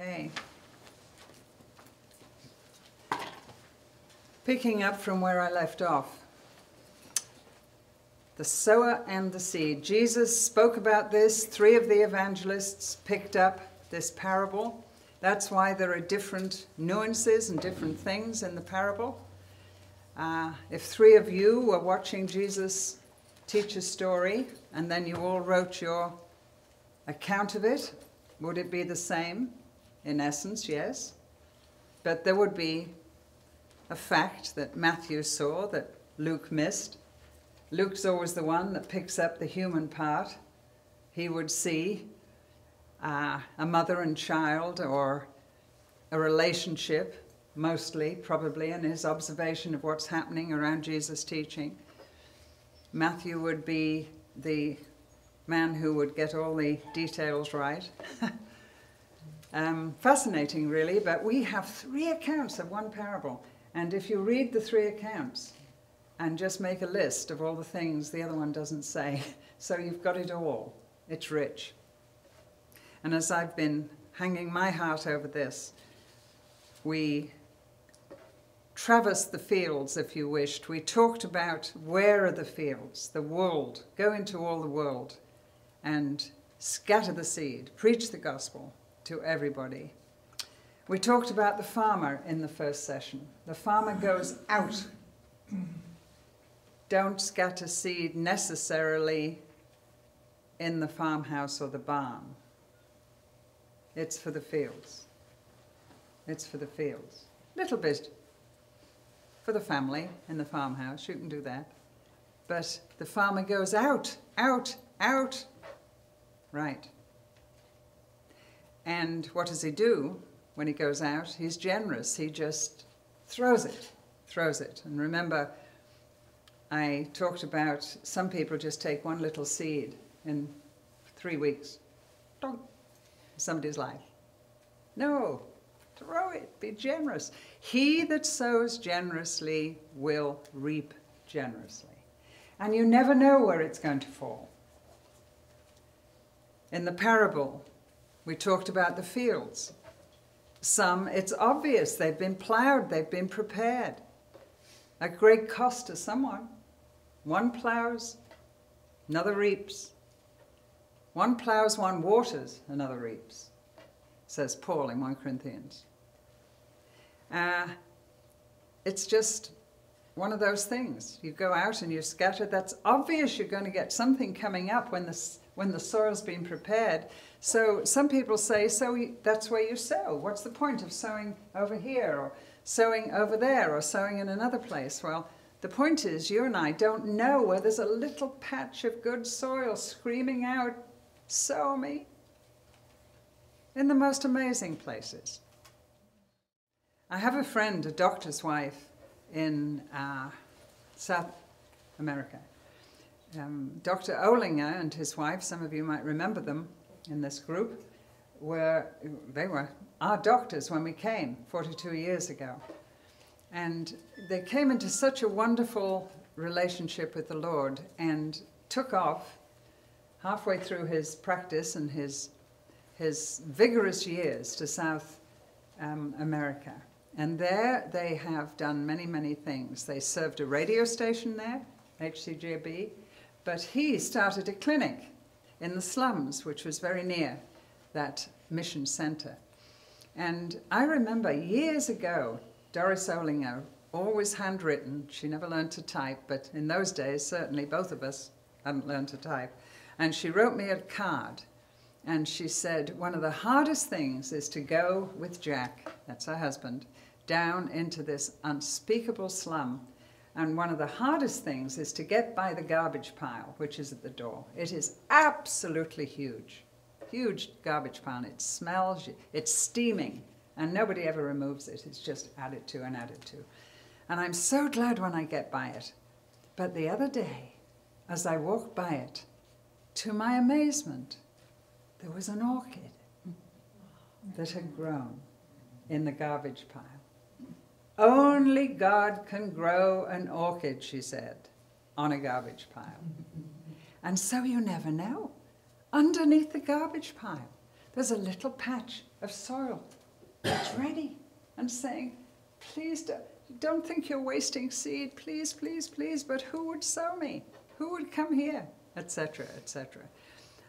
Okay. Picking up from where I left off. The sower and the seed. Jesus spoke about this. Three of the evangelists picked up this parable. That's why there are different nuances and different things in the parable. Uh, if three of you were watching Jesus teach a story and then you all wrote your account of it, would it be the same? In essence, yes. But there would be a fact that Matthew saw that Luke missed. Luke's always the one that picks up the human part. He would see uh, a mother and child or a relationship, mostly, probably, in his observation of what's happening around Jesus' teaching. Matthew would be the man who would get all the details right. um, fascinating, really, but we have three accounts of one parable. And if you read the three accounts and just make a list of all the things the other one doesn't say, so you've got it all, it's rich. And as I've been hanging my heart over this, we traversed the fields, if you wished. We talked about where are the fields, the world, go into all the world and scatter the seed, preach the gospel to everybody. We talked about the farmer in the first session. The farmer goes out. Don't scatter seed necessarily in the farmhouse or the barn. It's for the fields. It's for the fields. Little bit for the family in the farmhouse, you can do that. But the farmer goes out, out, out. Right. And what does he do when he goes out? He's generous. He just throws it, throws it. And remember, I talked about some people just take one little seed in three weeks. Don't somebody's life. No, throw it, be generous. He that sows generously will reap generously. And you never know where it's going to fall. In the parable, we talked about the fields. Some, it's obvious, they've been ploughed, they've been prepared. At great cost to someone. One ploughs, another reaps. One ploughs, one waters, another reaps, says Paul in 1 Corinthians. Uh, it's just one of those things. You go out and you scatter. That's obvious you're going to get something coming up when the, when the soil's been prepared. So some people say, so that's where you sow. What's the point of sowing over here or sowing over there or sowing in another place? Well, the point is, you and I don't know where there's a little patch of good soil screaming out, sow me in the most amazing places. I have a friend, a doctor's wife in uh, South America. Um, Dr. Olinger and his wife, some of you might remember them in this group, were they were our doctors when we came 42 years ago. And they came into such a wonderful relationship with the Lord and took off halfway through his practice and his, his vigorous years to South um, America. And there they have done many, many things. They served a radio station there, HCJB, but he started a clinic in the slums, which was very near that mission center. And I remember years ago, Doris Olinger, always handwritten, she never learned to type, but in those days, certainly both of us hadn't learned to type. And she wrote me a card and she said, one of the hardest things is to go with Jack, that's her husband, down into this unspeakable slum. And one of the hardest things is to get by the garbage pile, which is at the door. It is absolutely huge, huge garbage pile. It smells, it's steaming, and nobody ever removes it. It's just added to and added to. And I'm so glad when I get by it. But the other day, as I walked by it, to my amazement, there was an orchid that had grown in the garbage pile. Only God can grow an orchid, she said, on a garbage pile. And so you never know. Underneath the garbage pile, there's a little patch of soil that's ready and saying, please don't, don't think you're wasting seed, please, please, please, but who would sow me? Who would come here? Etc., etc.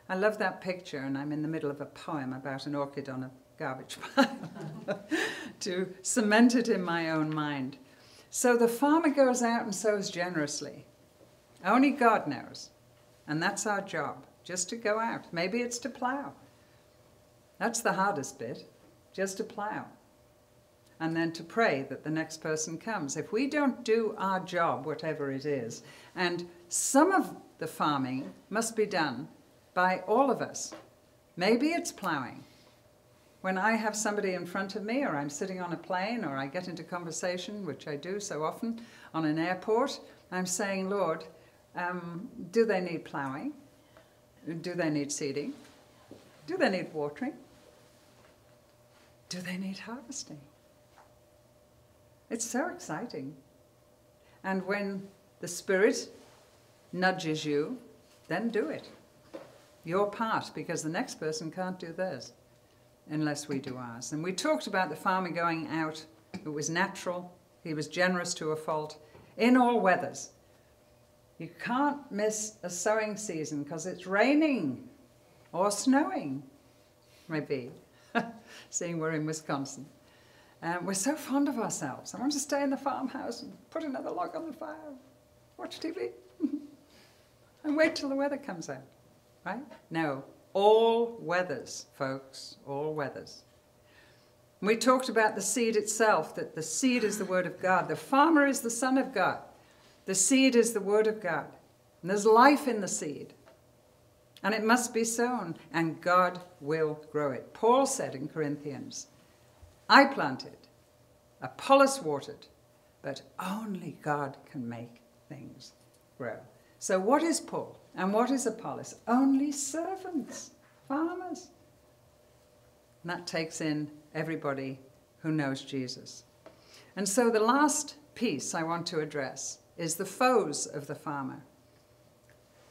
I love that picture, and I'm in the middle of a poem about an orchid on a garbage pile to cement it in my own mind. So the farmer goes out and sows generously. Only God knows. And that's our job, just to go out. Maybe it's to plow. That's the hardest bit, just to plow. And then to pray that the next person comes. If we don't do our job, whatever it is, and some of the farming must be done by all of us. Maybe it's plowing. When I have somebody in front of me, or I'm sitting on a plane, or I get into conversation, which I do so often on an airport, I'm saying, Lord, um, do they need plowing? Do they need seeding? Do they need watering? Do they need harvesting? It's so exciting. And when the Spirit nudges you, then do it. Your part, because the next person can't do theirs unless we do ours. And we talked about the farmer going out. It was natural. He was generous to a fault in all weathers. You can't miss a sowing season because it's raining or snowing, maybe, seeing we're in Wisconsin. Um, we're so fond of ourselves. I want to stay in the farmhouse and put another log on the fire, watch TV, and wait till the weather comes out, right? No, all weathers, folks, all weathers. We talked about the seed itself, that the seed is the word of God. The farmer is the son of God. The seed is the word of God. And there's life in the seed. And it must be sown, and God will grow it. Paul said in Corinthians, I planted, Apollos watered, but only God can make things grow. So, what is Paul and what is Apollos? Only servants, farmers. And that takes in everybody who knows Jesus. And so, the last piece I want to address is the foes of the farmer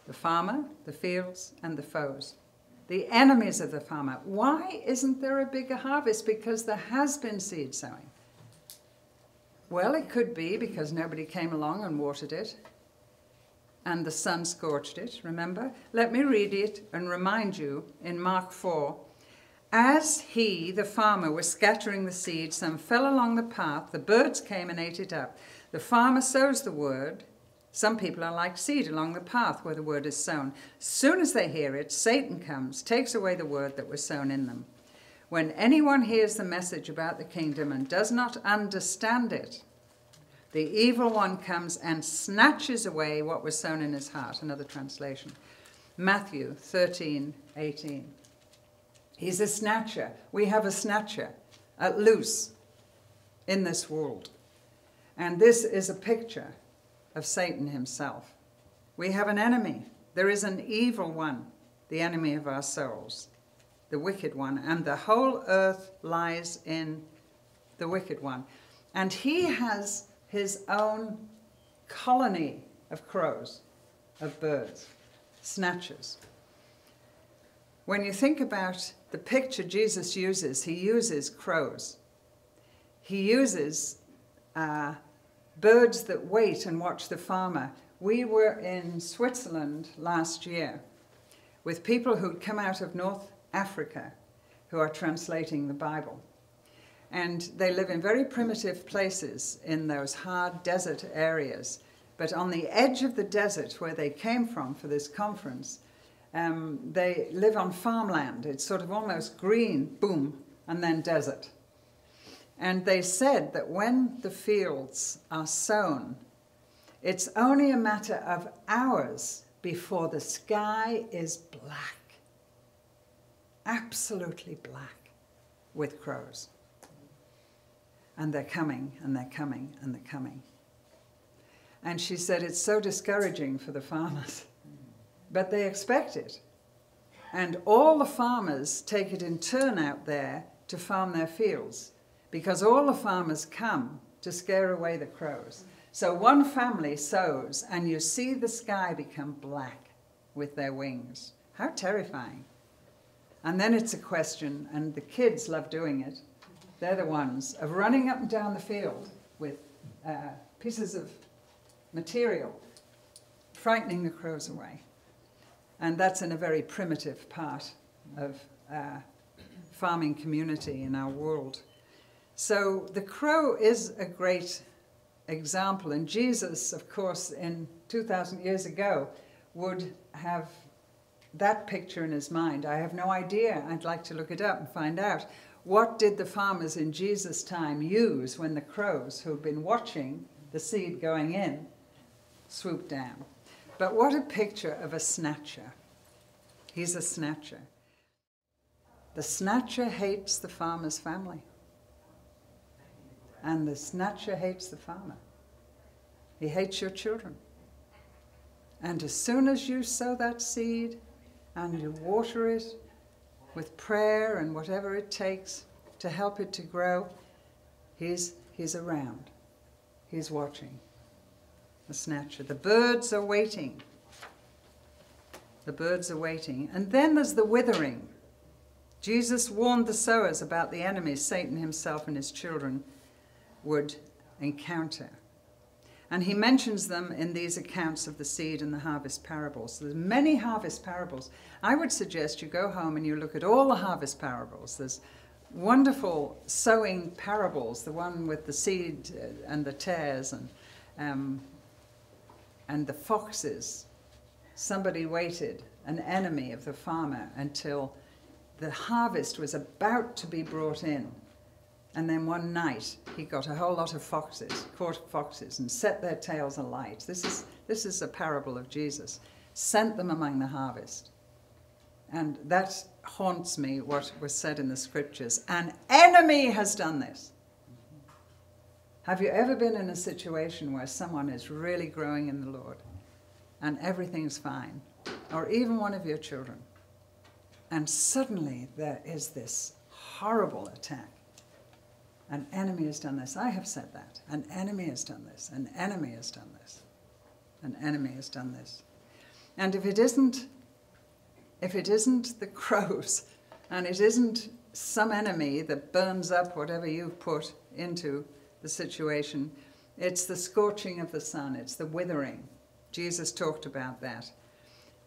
the farmer, the fields, and the foes. The enemies of the farmer. Why isn't there a bigger harvest? Because there has been seed sowing. Well, it could be because nobody came along and watered it and the sun scorched it, remember? Let me read it and remind you in Mark 4 as he, the farmer, was scattering the seed, some fell along the path, the birds came and ate it up. The farmer sows the word. Some people are like seed along the path where the word is sown. Soon as they hear it, Satan comes, takes away the word that was sown in them. When anyone hears the message about the kingdom and does not understand it, the evil one comes and snatches away what was sown in his heart. Another translation. Matthew 13, 18. He's a snatcher. We have a snatcher at loose in this world. And this is a picture of Satan himself. We have an enemy. There is an evil one, the enemy of our souls, the wicked one, and the whole earth lies in the wicked one. And he has his own colony of crows, of birds, snatchers. When you think about the picture Jesus uses, he uses crows. He uses uh, birds that wait and watch the farmer. We were in Switzerland last year with people who'd come out of North Africa who are translating the Bible. And they live in very primitive places in those hard desert areas. But on the edge of the desert where they came from for this conference, um, they live on farmland. It's sort of almost green, boom, and then desert. And they said that when the fields are sown, it's only a matter of hours before the sky is black, absolutely black with crows. And they're coming, and they're coming, and they're coming. And she said, It's so discouraging for the farmers. But they expect it. And all the farmers take it in turn out there to farm their fields because all the farmers come to scare away the crows. So one family sows, and you see the sky become black with their wings. How terrifying. And then it's a question, and the kids love doing it. They're the ones of running up and down the field with uh, pieces of material, frightening the crows away. And that's in a very primitive part of uh, farming community in our world. So the crow is a great example, and Jesus, of course, in 2,000 years ago, would have that picture in his mind. I have no idea. I'd like to look it up and find out. What did the farmers in Jesus' time use when the crows, who'd been watching the seed going in, swooped down? But what a picture of a snatcher. He's a snatcher. The snatcher hates the farmer's family. And the snatcher hates the farmer. He hates your children. And as soon as you sow that seed and you water it with prayer and whatever it takes to help it to grow, he's, he's around. He's watching. The snatcher. The birds are waiting. The birds are waiting. And then there's the withering. Jesus warned the sowers about the enemies Satan himself and his children would encounter. And he mentions them in these accounts of the seed and the harvest parables. So there's many harvest parables. I would suggest you go home and you look at all the harvest parables. There's wonderful sowing parables, the one with the seed uh, and the tares and, um, and the foxes. Somebody waited, an enemy of the farmer, until the harvest was about to be brought in. And then one night he got a whole lot of foxes, caught foxes, and set their tails alight. This is, this is a parable of Jesus. Sent them among the harvest. And that haunts me, what was said in the scriptures. An enemy has done this. Have you ever been in a situation where someone is really growing in the Lord and everything's fine? Or even one of your children? And suddenly there is this horrible attack. An enemy has done this. I have said that. An enemy has done this. An enemy has done this. An enemy has done this. And if it isn't, if it isn't the crows, and it isn't some enemy that burns up whatever you've put into the situation, it's the scorching of the sun, it's the withering. Jesus talked about that.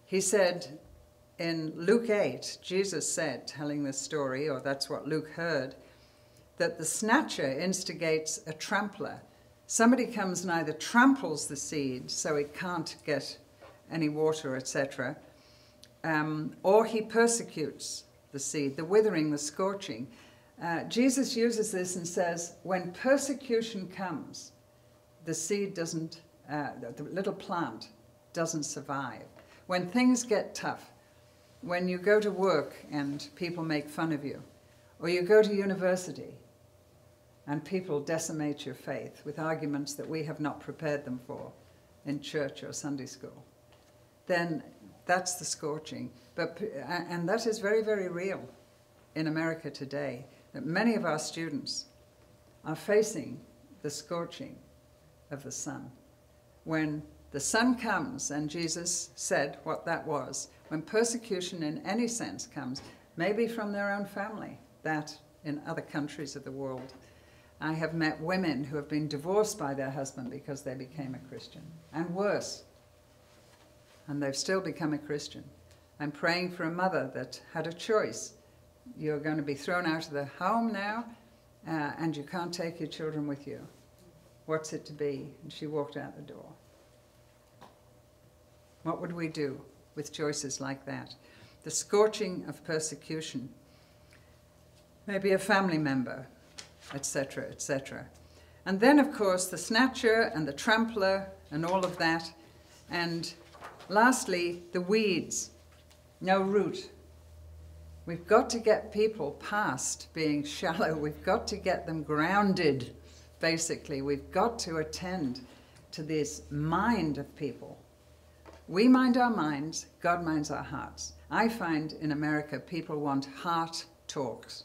He said in Luke 8, Jesus said, telling this story, or that's what Luke heard, that the snatcher instigates a trampler. Somebody comes and either tramples the seed so it can't get any water, etc., um, or he persecutes the seed, the withering, the scorching. Uh, Jesus uses this and says, when persecution comes, the seed doesn't, uh, the little plant doesn't survive. When things get tough, when you go to work and people make fun of you, or you go to university and people decimate your faith with arguments that we have not prepared them for in church or Sunday school, then that's the scorching. But, and that is very, very real in America today, that many of our students are facing the scorching of the sun. When the sun comes, and Jesus said what that was, when persecution in any sense comes, maybe from their own family, that in other countries of the world, I have met women who have been divorced by their husband because they became a Christian, and worse. And they've still become a Christian. I'm praying for a mother that had a choice. You're going to be thrown out of the home now, uh, and you can't take your children with you. What's it to be? And she walked out the door. What would we do with choices like that? The scorching of persecution. Maybe a family member etc., etc. And then, of course, the snatcher and the trampler and all of that. And lastly, the weeds. No root. We've got to get people past being shallow. We've got to get them grounded, basically. We've got to attend to this mind of people. We mind our minds, God minds our hearts. I find in America people want heart talks.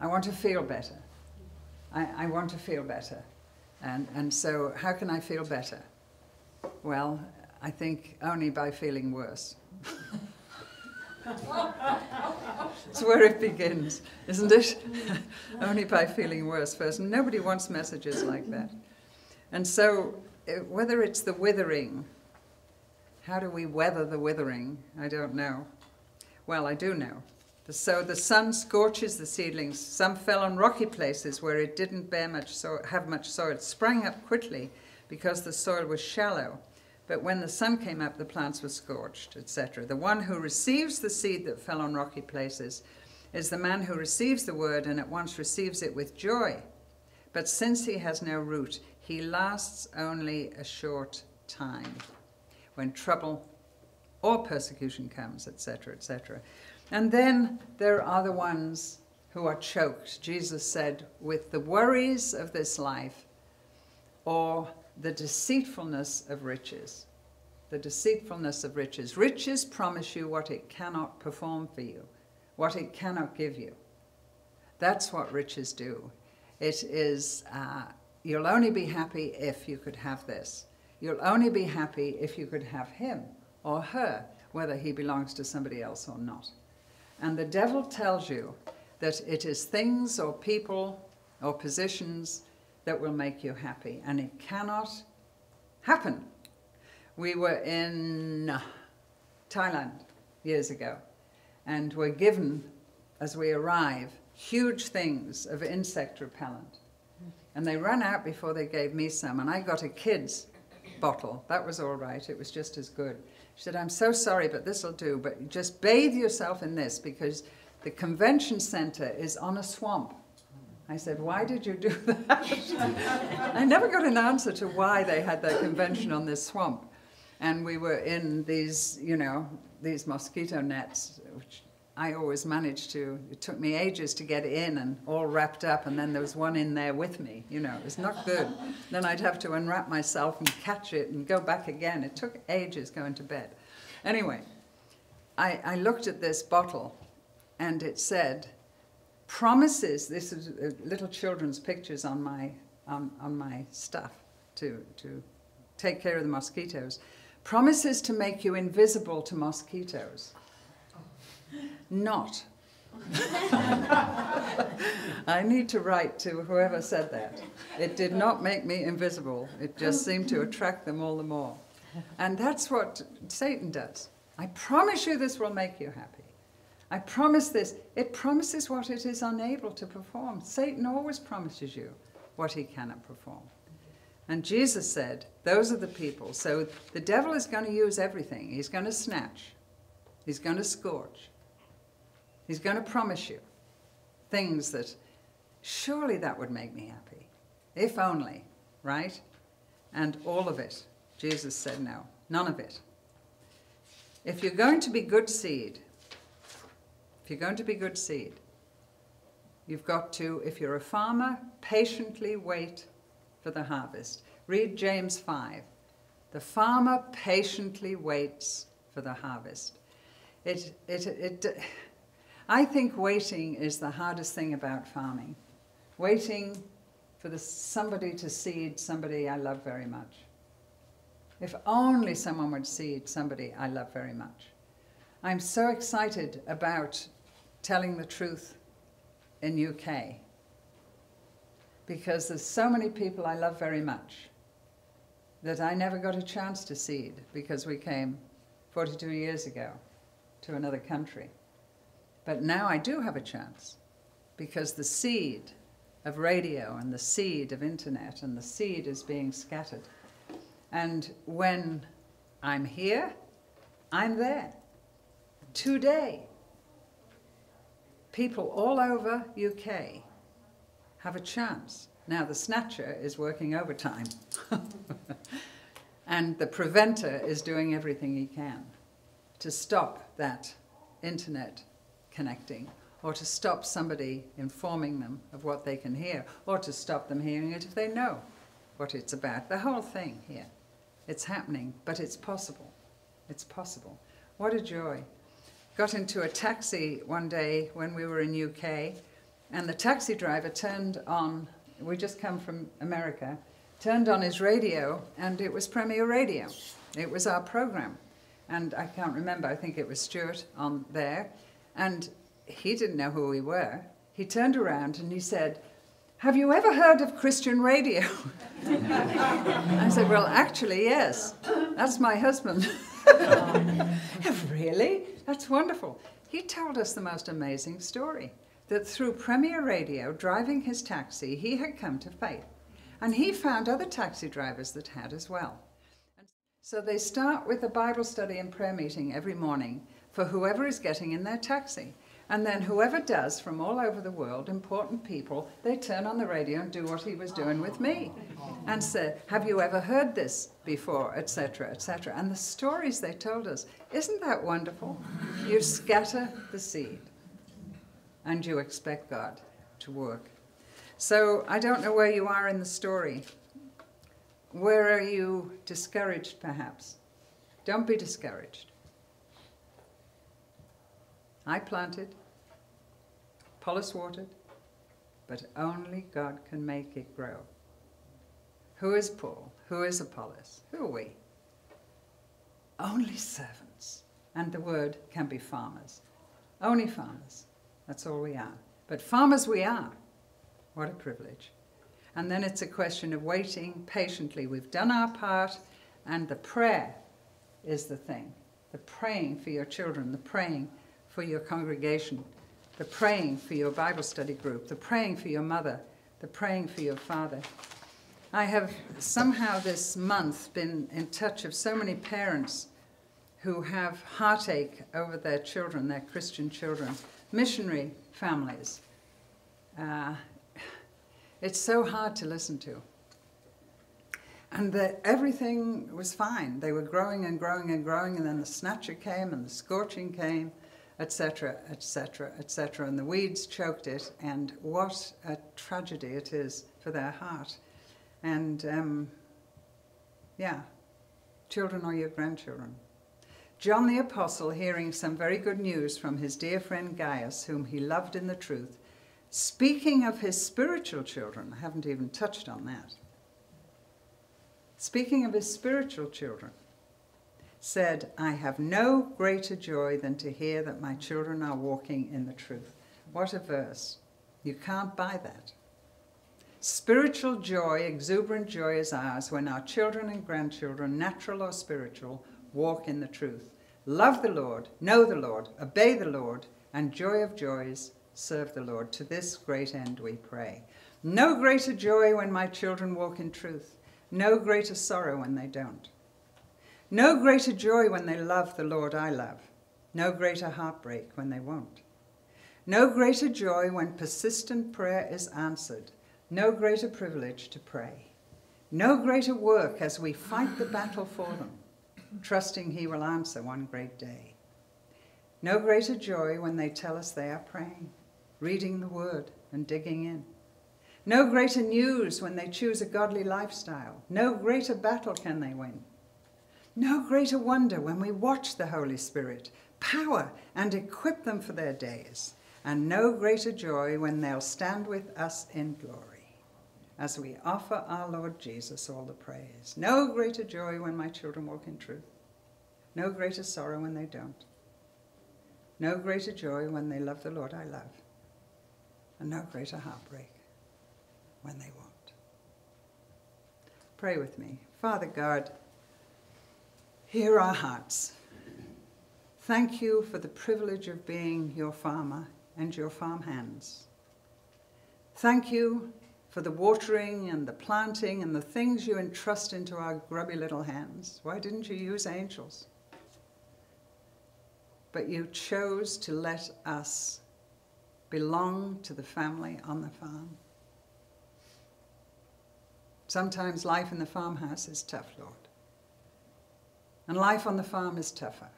I want to feel better. I, I want to feel better. And, and so, how can I feel better? Well, I think only by feeling worse. it's where it begins, isn't it? Only by feeling worse first. Nobody wants messages like that. And so, uh, whether it's the withering, how do we weather the withering? I don't know. Well, I do know. So the sun scorches the seedlings. Some fell on rocky places where it didn't bear much so have much soil. It sprang up quickly because the soil was shallow. But when the sun came up, the plants were scorched, etc. The one who receives the seed that fell on rocky places is the man who receives the word and at once receives it with joy. But since he has no root, he lasts only a short time when trouble or persecution comes, etc., etc. And then there are the ones who are choked, Jesus said, with the worries of this life or the deceitfulness of riches. The deceitfulness of riches. Riches promise you what it cannot perform for you, what it cannot give you. That's what riches do. It is, uh, you'll only be happy if you could have this. You'll only be happy if you could have him or her, whether he belongs to somebody else or not. And the devil tells you that it is things or people or positions that will make you happy, and it cannot happen. We were in Thailand years ago, and were given, as we arrive, huge things of insect repellent. And they ran out before they gave me some, and I got a kid's bottle. That was all right, it was just as good. She said, I'm so sorry, but this will do, but just bathe yourself in this because the convention center is on a swamp. I said, why did you do that? I never got an answer to why they had their convention on this swamp. And we were in these, you know, these mosquito nets, which I always managed to. It took me ages to get in and all wrapped up, and then there was one in there with me. You know, it was not good. then I'd have to unwrap myself and catch it and go back again. It took ages going to bed. Anyway, I, I looked at this bottle, and it said, promises, this is uh, little children's pictures on my, on, on my stuff to, to take care of the mosquitoes, promises to make you invisible to mosquitoes. Not. I need to write to whoever said that. It did not make me invisible. It just seemed to attract them all the more. And that's what Satan does. I promise you this will make you happy. I promise this. It promises what it is unable to perform. Satan always promises you what he cannot perform. And Jesus said, Those are the people. So the devil is going to use everything. He's going to snatch, he's going to scorch, he's going to promise you things that surely that would make me happy. If only, right? And all of it. Jesus said, No, none of it. If you're going to be good seed, if you're going to be good seed, you've got to, if you're a farmer, patiently wait for the harvest. Read James 5. The farmer patiently waits for the harvest. It, it, it, I think waiting is the hardest thing about farming. Waiting for the, somebody to seed somebody I love very much. If only someone would seed somebody I love very much. I'm so excited about telling the truth in UK because there's so many people I love very much that I never got a chance to seed because we came 42 years ago to another country. But now I do have a chance because the seed of radio and the seed of internet and the seed is being scattered. And when I'm here, I'm there today. People all over UK have a chance. Now the snatcher is working overtime. and the preventer is doing everything he can to stop that internet connecting or to stop somebody informing them of what they can hear or to stop them hearing it if they know what it's about. The whole thing here. It's happening, but it's possible. It's possible. What a joy got into a taxi one day when we were in UK, and the taxi driver turned on, we just come from America, turned on his radio, and it was Premier Radio. It was our program. And I can't remember, I think it was Stuart on there. And he didn't know who we were. He turned around and he said, Have you ever heard of Christian radio? I said, Well, actually, yes. That's my husband. Oh, really? That's wonderful. He told us the most amazing story that through Premier Radio, driving his taxi, he had come to faith. And he found other taxi drivers that had as well. So they start with a Bible study and prayer meeting every morning for whoever is getting in their taxi. And then whoever does from all over the world, important people, they turn on the radio and do what he was doing with me and say, have you ever heard this before, etc., etc. And the stories they told us, isn't that wonderful? You scatter the seed and you expect God to work. So I don't know where you are in the story. Where are you discouraged, perhaps? Don't be discouraged. I planted, Apollos watered, but only God can make it grow. Who is Paul? Who is Apollos? Who are we? Only servants. And the word can be farmers. Only farmers. That's all we are. But farmers we are. What a privilege. And then it's a question of waiting patiently. We've done our part, and the prayer is the thing. The praying for your children, the praying for your congregation, the praying for your Bible study group, the praying for your mother, the praying for your father. I have somehow this month been in touch of so many parents who have heartache over their children, their Christian children, missionary families. Uh, it's so hard to listen to. And the, everything was fine. They were growing and growing and growing, and then the snatcher came and the scorching came, etc., etc., etc., and the weeds choked it, and what a tragedy it is for their heart. And um, yeah, children or your grandchildren. John the Apostle, hearing some very good news from his dear friend Gaius, whom he loved in the truth, speaking of his spiritual children, I haven't even touched on that. Speaking of his spiritual children, said, I have no greater joy than to hear that my children are walking in the truth. What a verse. You can't buy that. Spiritual joy, exuberant joy is ours when our children and grandchildren, natural or spiritual, walk in the truth. Love the Lord, know the Lord, obey the Lord, and joy of joys, serve the Lord. To this great end we pray. No greater joy when my children walk in truth, no greater sorrow when they don't. No greater joy when they love the Lord I love. No greater heartbreak when they won't. No greater joy when persistent prayer is answered. No greater privilege to pray. No greater work as we fight the battle for them, trusting He will answer one great day. No greater joy when they tell us they are praying, reading the Word and digging in. No greater news when they choose a godly lifestyle. No greater battle can they win. No greater wonder when we watch the Holy Spirit power and equip them for their days, and no greater joy when they'll stand with us in glory as we offer our Lord Jesus all the praise. No greater joy when my children walk in truth, no greater sorrow when they don't, no greater joy when they love the Lord I love, and no greater heartbreak when they won't. Pray with me. Father God, Hear our hearts. Thank you for the privilege of being your farmer and your farm hands. Thank you for the watering and the planting and the things you entrust into our grubby little hands. Why didn't you use angels? But you chose to let us belong to the family on the farm. Sometimes life in the farmhouse is tough, Lord. And life on the farm is tougher.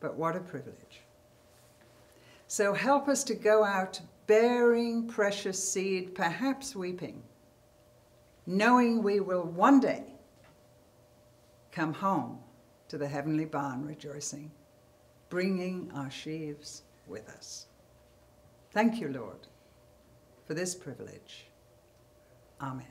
But what a privilege. So help us to go out bearing precious seed, perhaps weeping, knowing we will one day come home to the heavenly barn rejoicing, bringing our sheaves with us. Thank you, Lord, for this privilege. Amen.